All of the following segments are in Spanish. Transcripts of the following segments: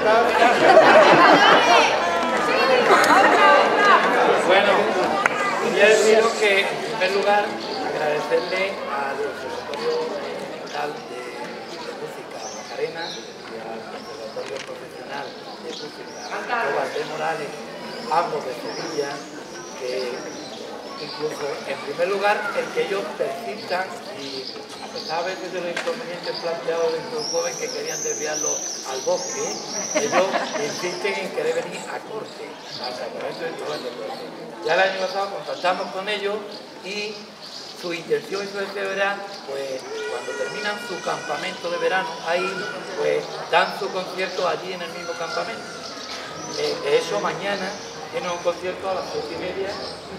Bueno, quería deciros que en primer lugar agradecerle al Conservatorio Mental de, de Música Macarena y al Conservatorio Profesional de Música Morales, ambos de Sevilla, que incluso en primer lugar el que ellos persistan y a veces de los inconvenientes planteados de estos jóvenes que querían desviarlo al bosque, ellos insisten en querer venir a corte, al campamento de instrumento de corte. Ya el año pasado contactamos con ellos y su intención y su deseo era, pues, cuando terminan su campamento de verano, ahí, pues, dan su concierto allí en el mismo campamento. Eh, de hecho, mañana tienen un concierto a las siete y media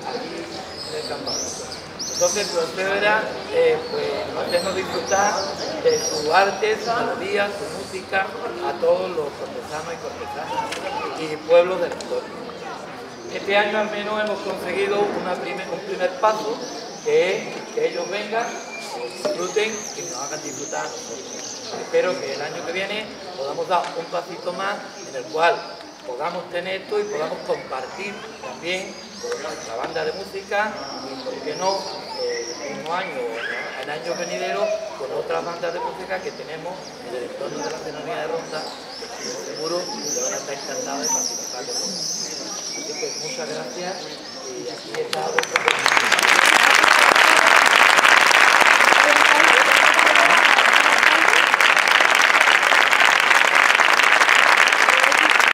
allí en el campamento. Entonces, su deseo era eh, pues, hacernos disfrutar de su arte, su melodía, su música a todos los cortesanos y cortesanas y pueblos del entorno. Este año al menos hemos conseguido una primer, un primer paso, que es que ellos vengan, disfruten y nos hagan disfrutar. Espero que el año que viene podamos dar un pasito más en el cual podamos tener esto y podamos compartir también con nuestra banda de música y, por qué no, año, el año venidero, con otras bandas de música que tenemos en el entorno de la Cenonía de Ronda, que seguro que van a estar encantados de participar. Así que muchas gracias y aquí está